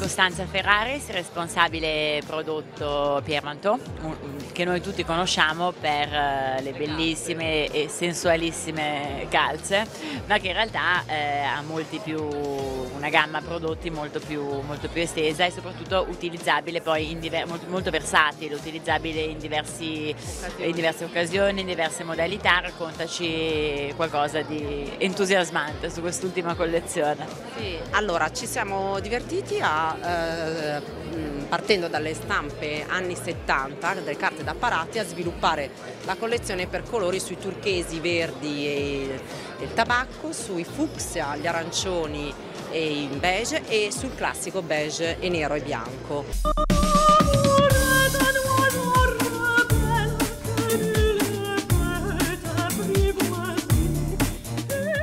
Costanza Ferraris, responsabile prodotto Piermanto, che noi tutti conosciamo per eh, le bellissime e sensualissime calze, ma che in realtà eh, ha più, una gamma prodotti molto più, molto più, estesa e soprattutto utilizzabile poi molto, molto, versatile, utilizzabile in, diversi, in, diverse occasioni, in diverse modalità. Raccontaci qualcosa di entusiasmante su quest'ultima collezione. Sì, allora ci siamo divertiti riusciti eh, partendo dalle stampe anni 70, delle carte da parati, a sviluppare la collezione per colori sui turchesi, verdi e il tabacco, sui fucsia, gli arancioni e il beige e sul classico beige e nero e bianco.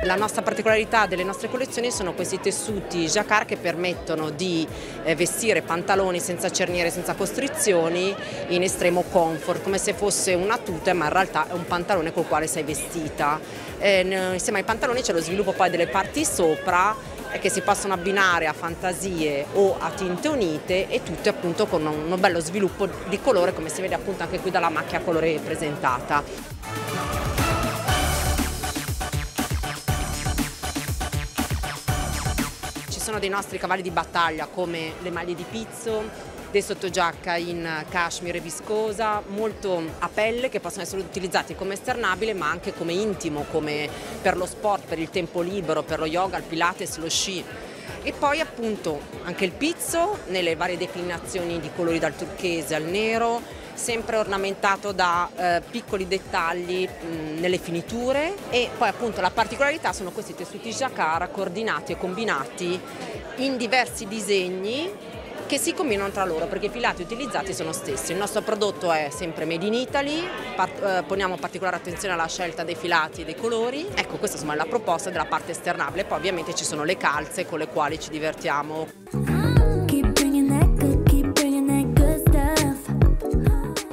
La nostra particolarità delle nostre collezioni sono questi tessuti jacquard che permettono di eh, vestire pantaloni senza cerniere, senza costrizioni in estremo comfort, come se fosse una tuta ma in realtà è un pantalone col quale sei vestita. Eh, insieme ai pantaloni c'è lo sviluppo poi delle parti sopra eh, che si possono abbinare a fantasie o a tinte unite e tutte appunto con un bello sviluppo di colore come si vede appunto anche qui dalla macchia colore presentata. Sono dei nostri cavalli di battaglia come le maglie di pizzo, dei sottogiacca in cashmere viscosa, molto a pelle che possono essere utilizzati come esternabile ma anche come intimo, come per lo sport, per il tempo libero, per lo yoga, il pilates, lo sci. E poi appunto anche il pizzo nelle varie declinazioni di colori dal turchese al nero, sempre ornamentato da eh, piccoli dettagli mh, nelle finiture e poi appunto la particolarità sono questi tessuti jacquard coordinati e combinati in diversi disegni che si combinano tra loro perché i filati utilizzati sono stessi. Il nostro prodotto è sempre made in Italy, part eh, poniamo particolare attenzione alla scelta dei filati e dei colori. Ecco, questa insomma, è la proposta della parte esternabile, poi ovviamente ci sono le calze con le quali ci divertiamo.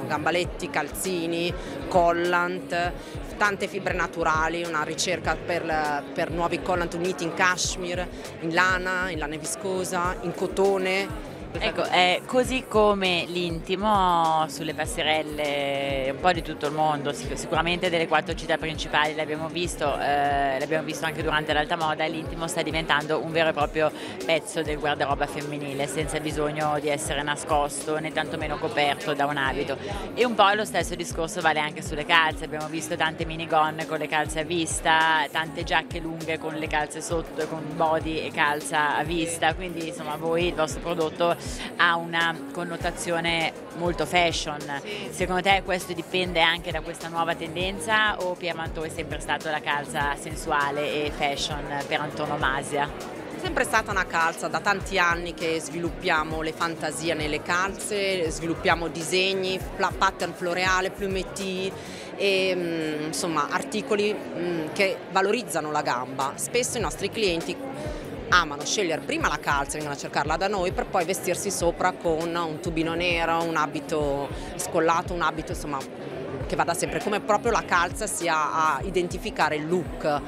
Gambaletti, calzini, collant, tante fibre naturali, una ricerca per, per nuovi collant uniti in cashmere, in lana, in lana viscosa, in cotone, Ecco, è così come l'intimo sulle passerelle un po' di tutto il mondo, sicuramente delle quattro città principali l'abbiamo visto, eh, l'abbiamo visto anche durante l'alta moda, l'intimo sta diventando un vero e proprio pezzo del guardaroba femminile, senza bisogno di essere nascosto né tantomeno coperto da un abito. E un po' lo stesso discorso vale anche sulle calze, abbiamo visto tante minigonne con le calze a vista, tante giacche lunghe con le calze sotto, con body e calza a vista, quindi insomma voi il vostro prodotto ha una connotazione molto fashion. Secondo te questo dipende anche da questa nuova tendenza o Piermanteau è sempre stata la calza sensuale e fashion per antonomasia? Sempre stata una calza, da tanti anni che sviluppiamo le fantasie nelle calze, sviluppiamo disegni, pattern floreale, plumetti e mm, insomma articoli mm, che valorizzano la gamba. Spesso i nostri clienti amano scegliere prima la calza, vengono a cercarla da noi, per poi vestirsi sopra con un tubino nero, un abito scollato, un abito insomma che vada sempre come proprio la calza sia a identificare il look.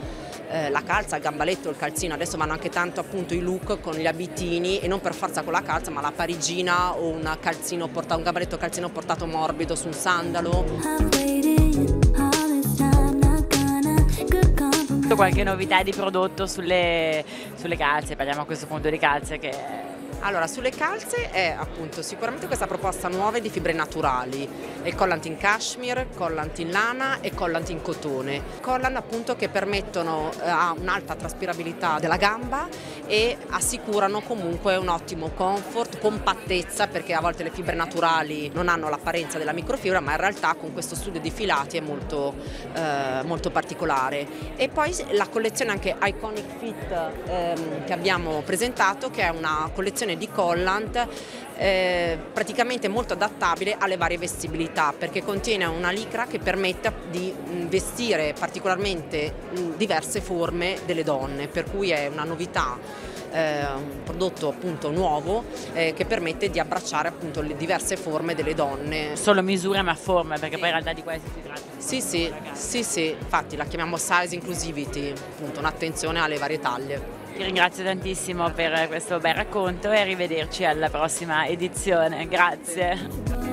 Eh, la calza, il gambaletto, il calzino, adesso vanno anche tanto appunto i look con gli abitini e non per forza con la calza ma la parigina o un calzino portato, un gambaletto calzino portato morbido su un sandalo. qualche novità di prodotto sulle, sulle calze, parliamo a questo punto di calze che allora, sulle calze è appunto sicuramente questa proposta nuova di fibre naturali, il collant in cashmere, collant in lana e collant in cotone. Collant appunto che permettono eh, un'alta traspirabilità della gamba e assicurano comunque un ottimo comfort, compattezza perché a volte le fibre naturali non hanno l'apparenza della microfibra ma in realtà con questo studio di filati è molto, eh, molto particolare. E poi la collezione anche Iconic Fit ehm, che abbiamo presentato che è una collezione confezione di collant eh, praticamente molto adattabile alle varie vestibilità perché contiene una licra che permette di mm, vestire particolarmente mm, diverse forme delle donne, per cui è una novità eh, un prodotto appunto nuovo eh, che permette di abbracciare appunto le diverse forme delle donne. Solo misure ma forme perché sì. poi in realtà di questo si tratta. Sì, sì, sì, sì, infatti la chiamiamo size inclusivity, appunto un'attenzione alle varie taglie. Ti ringrazio tantissimo per questo bel racconto e arrivederci alla prossima edizione. Grazie.